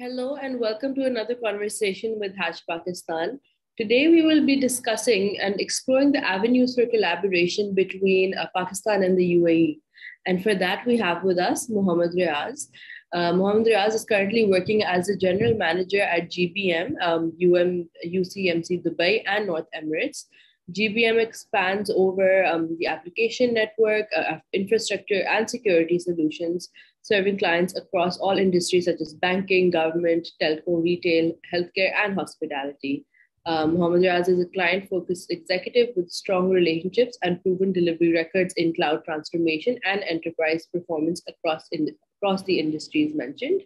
Hello and welcome to another conversation with Hatch Pakistan. Today we will be discussing and exploring the avenues for collaboration between uh, Pakistan and the UAE. And for that we have with us Mohammed Riaz. Uh, Mohammed Riaz is currently working as a general manager at GBM, um, UM, UCMC Dubai and North Emirates. GBM expands over um, the application network, uh, infrastructure, and security solutions serving clients across all industries such as banking, government, telco, retail, healthcare, and hospitality. Um, Mohammed Riaz is a client focused executive with strong relationships and proven delivery records in cloud transformation and enterprise performance across, in, across the industries mentioned.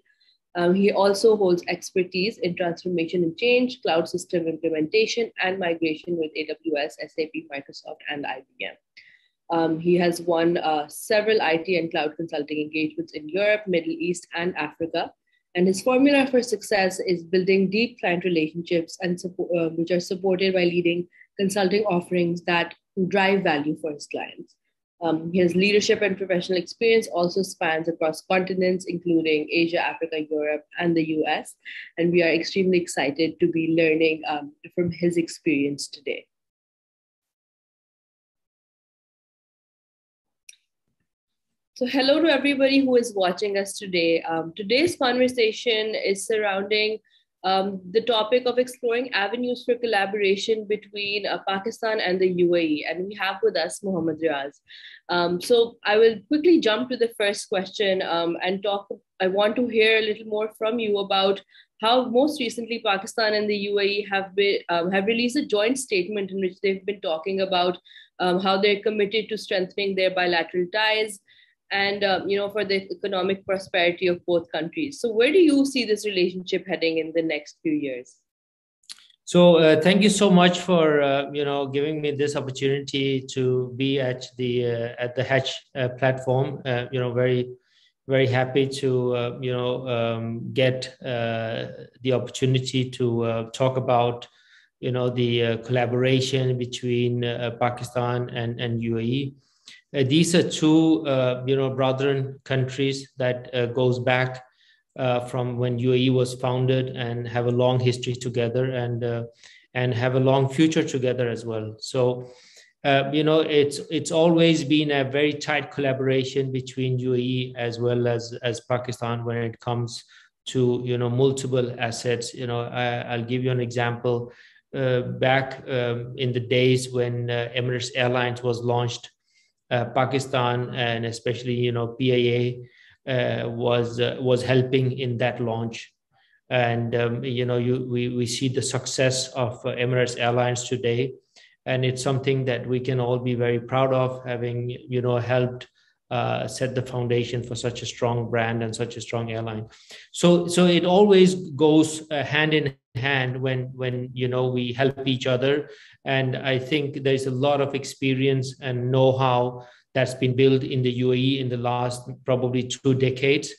Um, he also holds expertise in transformation and change, cloud system implementation, and migration with AWS, SAP, Microsoft, and IBM. Um, he has won uh, several IT and cloud consulting engagements in Europe, Middle East, and Africa. And his formula for success is building deep client relationships and support, uh, which are supported by leading consulting offerings that drive value for his clients. Um, his leadership and professional experience also spans across continents, including Asia, Africa, Europe, and the US. And we are extremely excited to be learning um, from his experience today. So, hello to everybody who is watching us today. Um, today's conversation is surrounding um, the topic of exploring avenues for collaboration between uh, Pakistan and the UAE. And we have with us Mohammed Riaz. Um, so, I will quickly jump to the first question um, and talk. I want to hear a little more from you about how most recently Pakistan and the UAE have been um, have released a joint statement in which they've been talking about um, how they're committed to strengthening their bilateral ties and um, you know for the economic prosperity of both countries. So where do you see this relationship heading in the next few years? So uh, thank you so much for uh, you know giving me this opportunity to be at the uh, at the hatch uh, platform. Uh, you know very very happy to uh, you know um, get the opportunity to talk about you know the collaboration between pakistan and and uae uh, these are two, uh, you know, brethren countries that uh, goes back from when UAE was founded and have a long history together and and have a long future together as well. So, uh, you know, it's it's always been a very tight collaboration between UAE as well as as Pakistan when it comes to you know multiple assets. You know, I, will give you an example. Uh, back um, in the days when uh, Emirates Airlines was launched uh, Pakistan and especially you know PIA uh, was uh, was helping in that launch, and um, you know you we we see the success of Emirates Airlines today, and it's something that we can all be very proud of having you know helped uh, set the foundation for such a strong brand and such a strong airline. So so it always goes uh, hand in hand when when you know we help each other and i think there's a lot of experience and know-how that's been built in the uae in the last probably two decades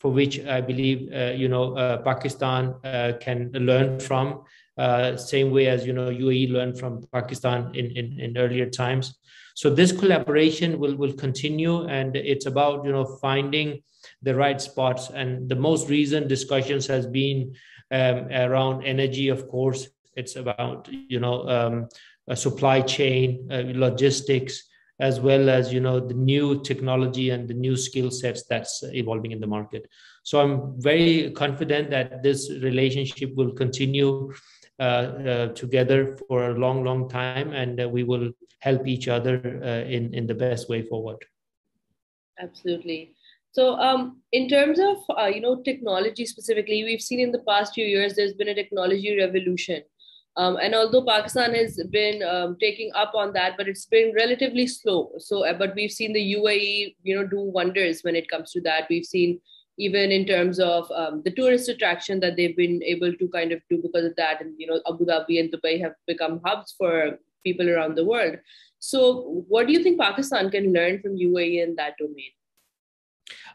for which i believe uh, you know uh, pakistan uh, can learn from uh, same way as you know uae learned from pakistan in, in, in earlier times so this collaboration will will continue and it's about you know finding the right spots and the most recent discussions has been um, around energy, of course. It's about you know um, supply chain, uh, logistics, as well as you know the new technology and the new skill sets that's evolving in the market. So I'm very confident that this relationship will continue together for a long, long time, and uh, we will help each other uh, in in the best way forward. Absolutely. So, um, in terms of uh, you know technology specifically, we've seen in the past few years there's been a technology revolution, um, and although Pakistan has been um, taking up on that, but it's been relatively slow. So, uh, but we've seen the UAE you know do wonders when it comes to that. We've seen even in terms of um, the tourist attraction that they've been able to kind of do because of that, and you know Abu Dhabi and Dubai have become hubs for people around the world. So, what do you think Pakistan can learn from UAE in that domain?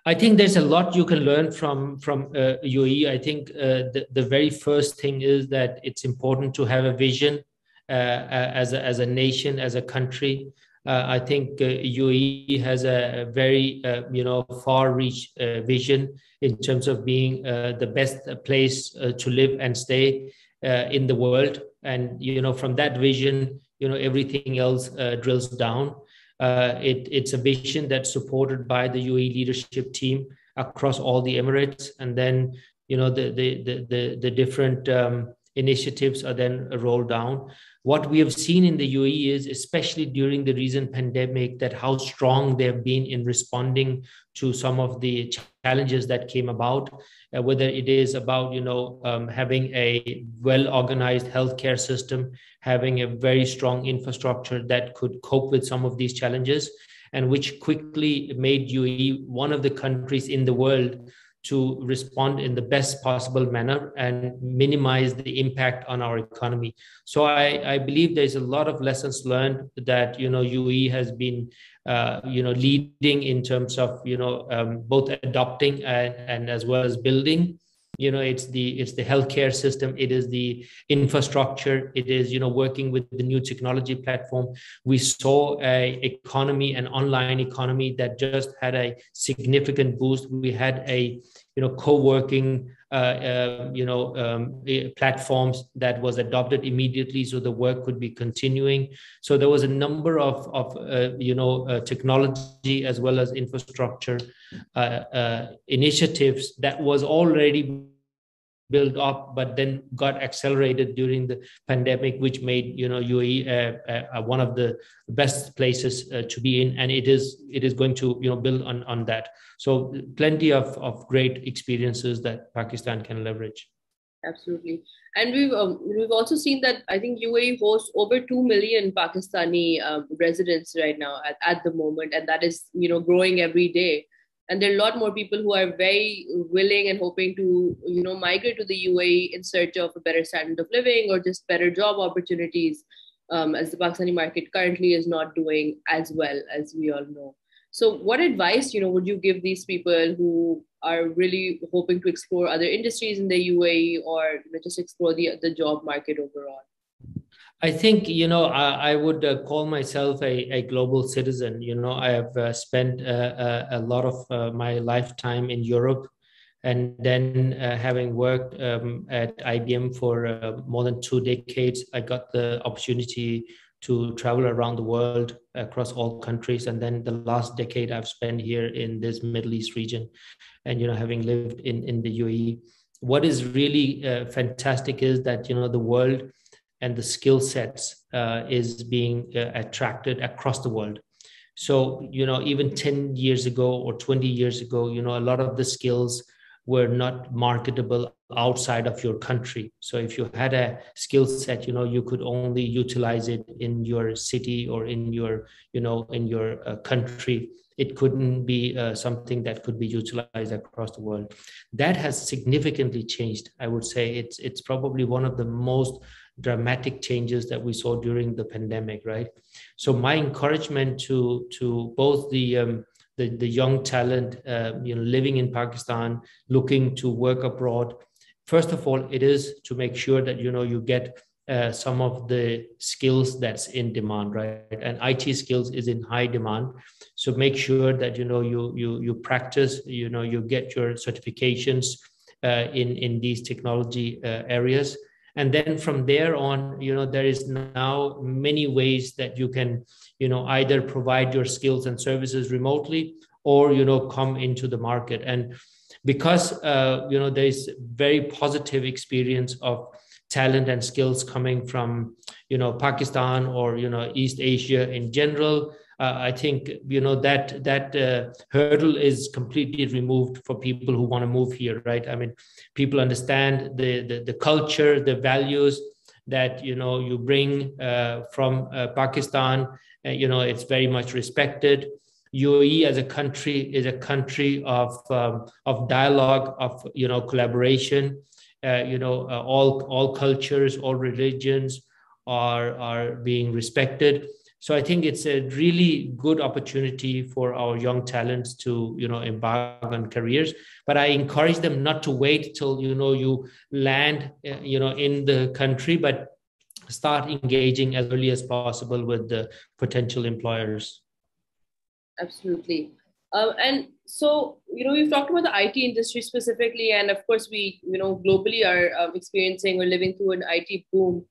I think there's a lot you can learn from from uh, UAE. I think uh, the, the very first thing is that it's important to have a vision uh, as, a, as a nation, as a country. Uh, I think uh, UAE has a, very, uh, you know, far-reach uh, vision in terms of being uh, the best place uh, to live and stay in the world. And you know, from that vision, you know, everything else drills down. It, it's a vision that's supported by the UAE leadership team across all the Emirates, and then you know the the the the, the different um, initiatives are then rolled down what we have seen in the UAE is, especially during the recent pandemic, that how strong they have been in responding to some of the challenges that came about. Uh, whether it is about you know um, having a well-organized healthcare system, having a very strong infrastructure that could cope with some of these challenges, and which quickly made UAE one of the countries in the world to respond in the best possible manner and minimize the impact on our economy. So I, I believe there's a lot of lessons learned that you know UAE has been uh, you know leading in terms of you know um, both adopting and, and as well as building you know it's the it's the healthcare system it is the infrastructure it is you know working with the new technology platform. We saw a economy an online economy that just had a significant boost. We had a you know co-working you know um, platforms that was adopted immediately so the work could be continuing. So there was a number of of uh, you know uh, technology as well as infrastructure uh, uh, initiatives that was already built up, but then got accelerated during the pandemic, which made you know UAE uh, uh, one of the best places uh, to be in, and it is it is going to you know build on on that. So plenty of of great experiences that Pakistan can leverage. Absolutely, and we've um, we've also seen that I think UAE hosts over two million Pakistani residents right now at, at the moment, and that is you know growing every day and there are a lot more people who are very willing and hoping to you know migrate to the UAE in search of a better standard of living or just better job opportunities um, as the Pakistani market currently is not doing as well as we all know. So what advice you know would you give these people who are really hoping to explore other industries in the UAE or you know, just explore the, the job market overall I think you know I, I would uh, call myself a, a global citizen. You know I have uh, spent uh, a, a, lot of uh, my lifetime in Europe, and then uh, having worked um, at IBM for uh, more than two decades, I got the opportunity to travel around the world across all countries. And then the last decade I've spent here in this Middle East region, and you know having lived in in the UAE, what is really fantastic is that you know the world and the skill sets uh, is being uh, attracted across the world. So you know even 10 years ago or 20 years ago you know a lot of the skills were not marketable outside of your country. So if you had a skill set you know you could only utilize it in your city or in your you know in your uh, country. It couldn't be uh, something that could be utilized across the world. That has significantly changed i would say. It's it's probably one of the most dramatic changes that we saw during the pandemic, right? So my encouragement to to both the um, the, the young talent, uh, you know, living in Pakistan, looking to work abroad. First of all, it is to make sure that you know you get uh, some of the skills that's in demand, right? And IT skills is in high demand. So make sure that you know you you you practice, you know, you get your certifications uh, in in these technology uh, areas and then from there on you know there is now many ways that you can you know either provide your skills and services remotely or you know come into the market. And because uh, you know there is very positive experience of talent and skills coming from you know pakistan or you know east asia in general uh, I think you know that that uh, hurdle is completely removed for people who want to move here, right? I mean, people understand the the, the culture, the values that you know you bring uh, from uh, Pakistan. you know, it's very much respected. UAE as a country is a country of um, of dialogue, of you know collaboration. Uh, you know, uh, all all cultures, all religions are are being respected so i think it's a really good opportunity for our young talents to you know embark on careers but i encourage them not to wait till you know you land uh, you know in the country but start engaging as early as possible with the potential employers. Absolutely. Uh, and so, you know, we've talked about the IT industry specifically, and of course, we, you know, globally are um, experiencing or living through an IT boom.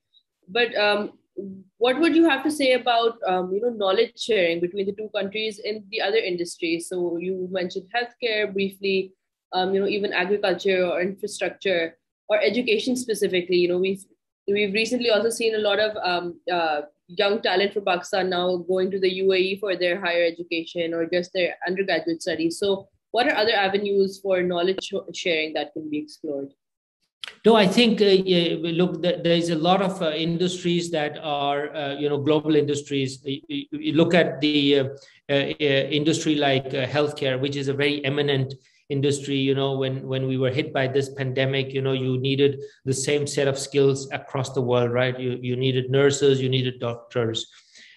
But um, what would you have to say about, um, you know, knowledge sharing between the two countries in the other industries? So you mentioned healthcare briefly, um, you know, even agriculture or infrastructure or education specifically. You know, we've we've recently also seen a lot of um, uh, young talent from Pakistan now going to the UAE for their higher education or just their undergraduate studies. So, what are other avenues for knowledge sharing that can be explored? No, I think uh, look, there's a lot of uh, industries that are uh, you know global industries. You look at the uh, uh, industry like uh, healthcare, which is a very eminent industry you know when when we were hit by this pandemic you know you needed the same set of skills across the world right you you needed nurses you needed doctors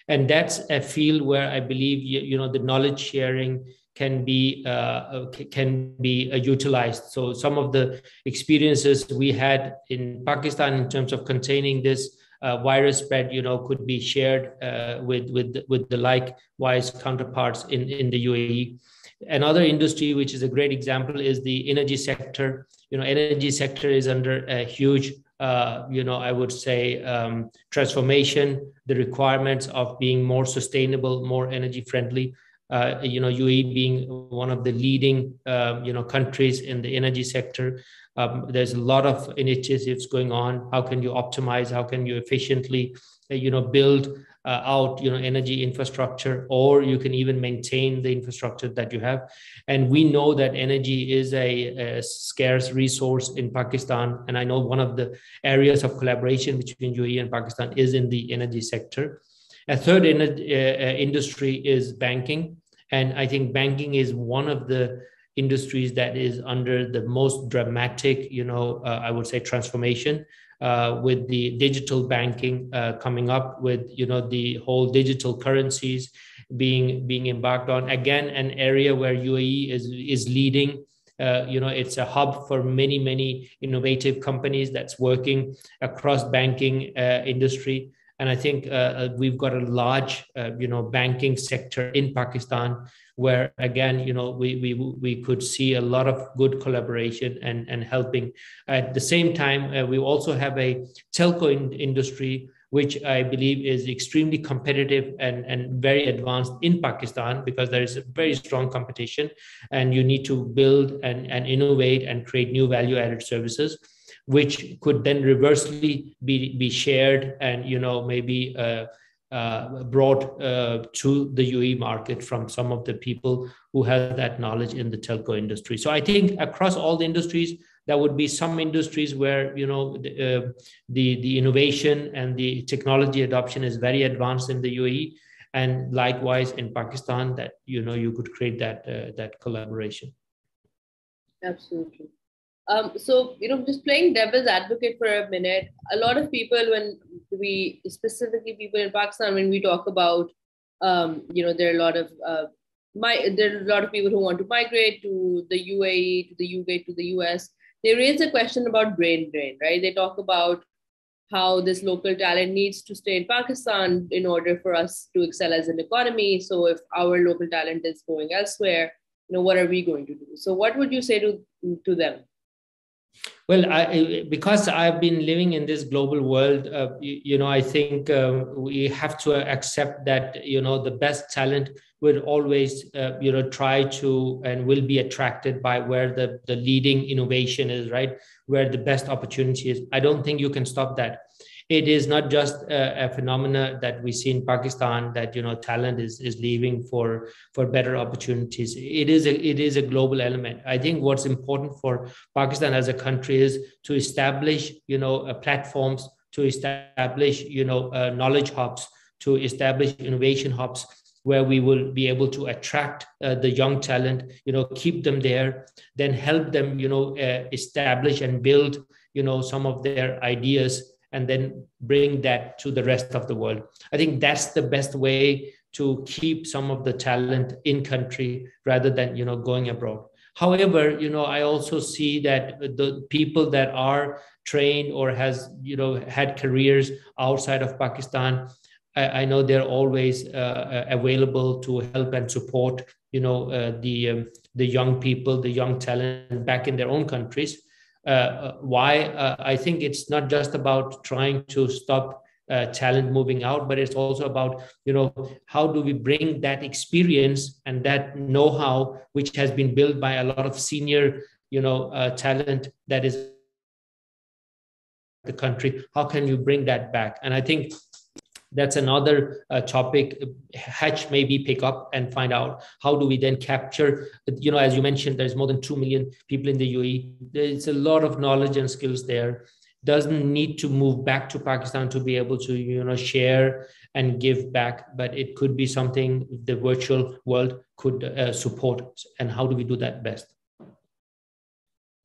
and that's a field where i believe you, you know the knowledge sharing can be uh, can be uh, utilized. So some of the experiences we had in Pakistan in terms of containing this uh, virus spread, you know, could be shared uh, with with with the likewise counterparts in in the UAE another industry which is a great example is the energy sector. You know energy sector is under a huge uh, you know i would say um, transformation. The requirements of being more sustainable more energy friendly uh, you know uae being one of the leading uh, you know countries in the energy sector um, there's a lot of initiatives going on. How can you optimize? How can you efficiently uh, you know build uh, out you know energy infrastructure? Or you can even maintain the infrastructure that you have. And we know that energy is a, a, scarce resource in pakistan. And i know one of the areas of collaboration between uae and pakistan is in the energy sector. A third in, uh, uh, industry is banking and i think banking is one of the industries that is under the most dramatic you know uh, i would say transformation uh, with the digital banking uh, coming up, with you know the whole digital currencies being being embarked on. Again, an area where UAE is is leading. Uh, you know, it's a hub for many many innovative companies that's working across banking uh, industry. And I think uh, uh, we've got a large, you know, banking sector in Pakistan where again you know we we we could see a lot of good collaboration and and helping. At the same time uh, we also have a telco in industry which I believe is extremely competitive and, and very advanced in Pakistan because there is a very strong competition and you need to build and, and innovate and create new value added services which could then reversely be, be shared and you know maybe uh, uh, brought uh, to the UAE market from some of the people who have that knowledge in the telco industry. So I think across all the industries, there would be some industries where you know the, uh, the, the innovation and the technology adoption is very advanced in the UAE, and likewise in Pakistan, that you know you could create that uh, that collaboration. Absolutely. Um, so, you know, just playing devil's advocate for a minute, a lot of people, when we, specifically people in Pakistan, when we talk about, um, you know, there are a lot of, uh, my, there are a lot of people who want to migrate to the UAE, to the UK, to the US. They raise a question about brain drain, right? They talk about how this local talent needs to stay in Pakistan in order for us to excel as an economy. So if our local talent is going elsewhere, you know, what are we going to do? So what would you say to, to them? Well, I, because I've been living in this global world, uh, you, you, know, I think uh, we have to accept that you know the best talent will always uh, you know try to and will be attracted by where the the leading innovation is, right? Where the best opportunity is. I don't think you can stop that it is not just a, a phenomena that we see in Pakistan that you know talent is is leaving for for better opportunities. It is a it is a global element. I think what's important for Pakistan as a country is to establish you know uh, platforms, to establish you know uh, knowledge hubs, to establish innovation hubs where we will be able to attract uh, the young talent you know keep them there then help them you know uh, establish and build you know some of their ideas and then bring that to the rest of the world. I think that's the best way to keep some of the talent in country rather than you know going abroad however you know i also see that the people that are trained or has you know had careers outside of pakistan I, I know they're always uh, uh, available to help and support, you know, uh, the um, the young people, the young talent back in their own countries. Uh, uh why? Uh, I think it's not just about trying to stop talent moving out, but it's also about, you know, how do we bring that experience and that know-how, which has been built by a lot of senior, you know, talent that is the country. How can you bring that back? And I think that's another uh, topic hatch maybe pick up and find out. How do we then capture you know as you mentioned there's more than 2 million people in the uae there's a lot of knowledge and skills there. Doesn't need to move back to pakistan to be able to you know share and give back but it could be something the virtual world could uh, support. And how do we do that best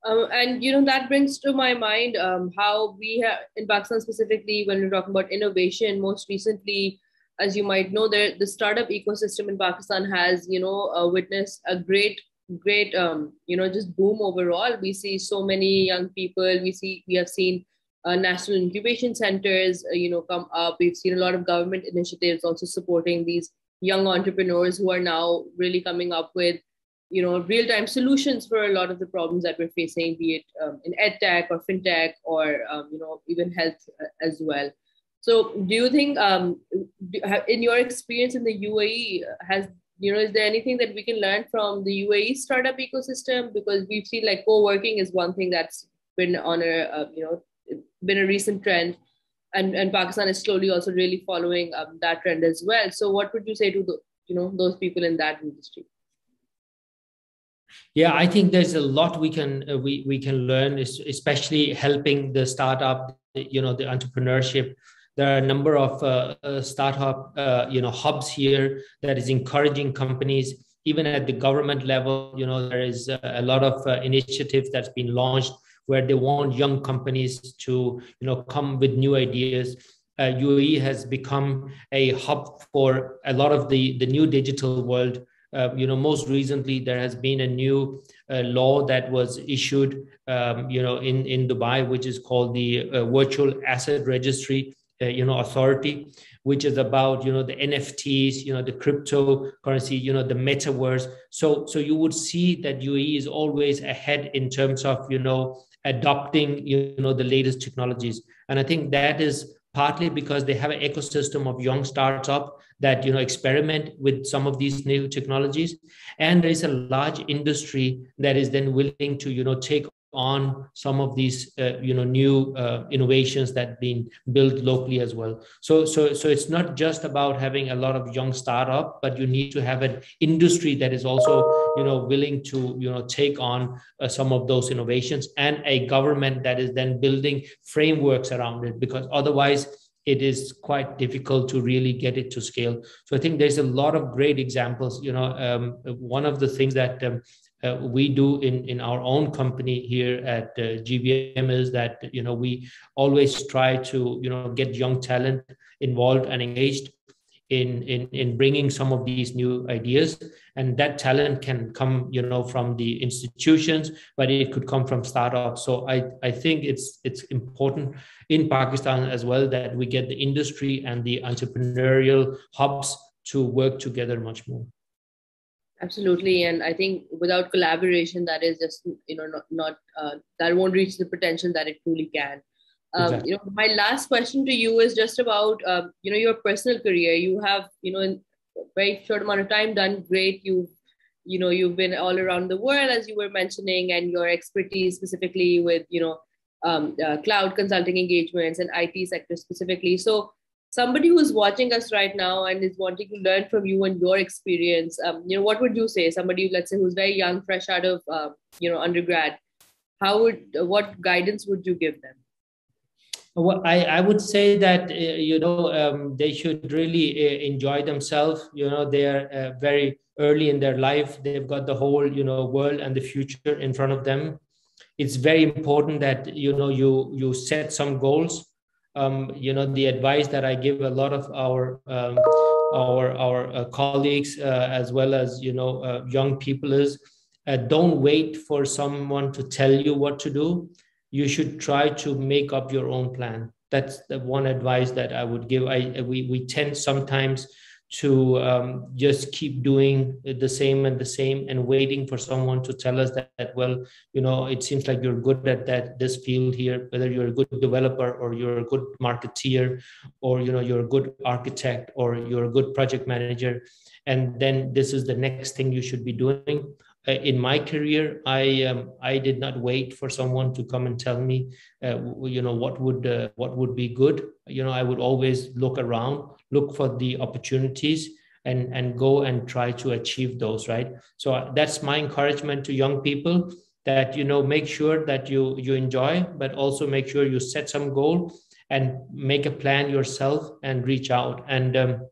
um, and you know that brings to my mind um, how we have in Pakistan specifically when we're talking about innovation. Most recently, as you might know, there the startup ecosystem in Pakistan has you know uh, witnessed a great great um, you know just boom overall. We see so many young people. We see we have seen uh, national incubation centers uh, you know come up. We've seen a lot of government initiatives also supporting these young entrepreneurs who are now really coming up with you know real-time solutions for a lot of the problems that we're facing be it um, in edtech or fintech or um, you know even health uh, as well. So do you think um, in your experience in the uae has you know is there anything that we can learn from the uae startup ecosystem? Because we've seen like co-working is one thing that's been on a uh, you know been a recent trend and, and pakistan is slowly also really following um, that trend as well. So what would you say to the you know those people in that industry yeah, I think there's a lot we can uh, we we can learn, especially helping the startup, you know, the entrepreneurship. There are a number of uh, uh, startup, uh, you know, hubs here that is encouraging companies. Even at the government level, you know, there is a lot of uh, initiatives that's been launched where they want young companies to, you know, come with new ideas. Uh, UAE has become a hub for a lot of the the new digital world uh, you know, most recently there has been a new uh, law that was issued, um, you know, in in Dubai, which is called the uh, Virtual Asset Registry, uh, you know, Authority, which is about you know the NFTs, you know, the cryptocurrency, you know, the metaverse. So so you would see that UAE is always ahead in terms of you know adopting you know the latest technologies, and I think that is partly because they have an ecosystem of young startup that you know experiment with some of these new technologies. And there is a large industry that is then willing to you know take on some of these uh, you know new uh, innovations that been built locally as well so so so it's not just about having a lot of young startup but you need to have an industry that is also you know willing to you know take on uh, some of those innovations and a government that is then building frameworks around it because otherwise it is quite difficult to really get it to scale. So I think there's a lot of great examples. You know, um, one of the things that um, uh, we do in, in our own company here at uh, GBM is that you know we always try to you know get young talent involved and engaged in, in in bringing some of these new ideas. And that talent can come you know from the institutions but it could come from startups. So i i think it's it's important in pakistan as well that we get the industry and the entrepreneurial hubs to work together much more absolutely and i think without collaboration that is just you know not, not uh, that won't reach the potential that it truly can. Um, exactly. you know my last question to you is just about um, you know your personal career. You have you know in a very short amount of time done great. You've you know you've been all around the world as you were mentioning and your expertise specifically with you know um, uh, cloud consulting engagements and it sector specifically. So somebody who's watching us right now and is wanting to learn from you and your experience um, you know what would you say somebody let's say who's very young fresh out of uh, you know undergrad how would what guidance would you give them well, I, I would say that uh, you know um, they should really uh, enjoy themselves. You know they are uh, very early in their life. They've got the whole you know world and the future in front of them. It's very important that you know you you set some goals. Um, you know the advice that I give a lot of our um, our our uh, colleagues uh, as well as you know uh, young people is don't wait for someone to tell you what to do you should try to make up your own plan. That's the one advice that I would give. I we we tend sometimes to um, just keep doing the same and the same and waiting for someone to tell us that, that, well you know it seems like you're good at that this field here whether you're a good developer or you're a good marketeer or you know you're a good architect or you're a good project manager. And then this is the next thing you should be doing in my career i um, i did not wait for someone to come and tell me uh, you know what would uh, what would be good. You know i would always look around look for the opportunities and and go and try to achieve those right? So uh, that's my encouragement to young people that you know make sure that you you enjoy but also make sure you set some goal and make a plan yourself and reach out. And um,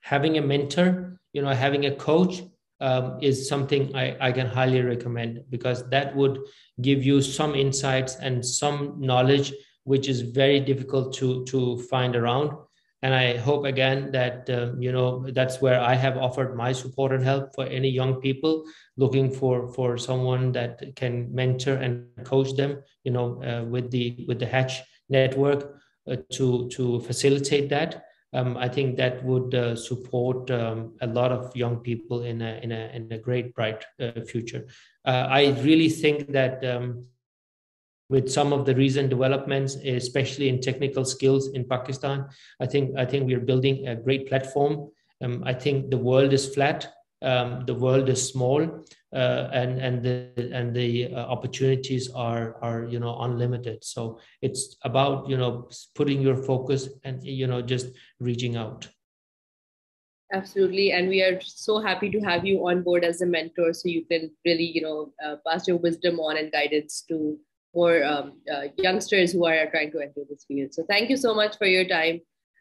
having a mentor you know having a coach um, is something I, I can highly recommend because that would give you some insights and some knowledge which is very difficult to to find around. And i hope again that um, you know that's where i have offered my support and help for any young people looking for for someone that can mentor and coach them you know uh, with the with the hatch network uh, to to facilitate that um, I think that would uh, support um, a lot of young people in a in a in a great bright uh, future. Uh, I really think that um, with some of the recent developments, especially in technical skills in Pakistan, I think I think we are building a great platform. Um, I think the world is flat. Um, the world is small, uh, and and the and the uh, opportunities are are you know unlimited. So it's about you know putting your focus and you know just reaching out. Absolutely, and we are so happy to have you on board as a mentor, so you can really you know uh, pass your wisdom on and guidance to more um, uh, youngsters who are trying to enter this field. So thank you so much for your time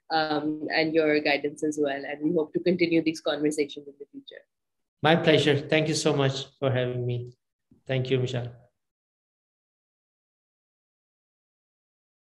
um, and your guidance as well. And we hope to continue these conversations in the future. My pleasure. Thank you so much for having me. Thank you, Michelle.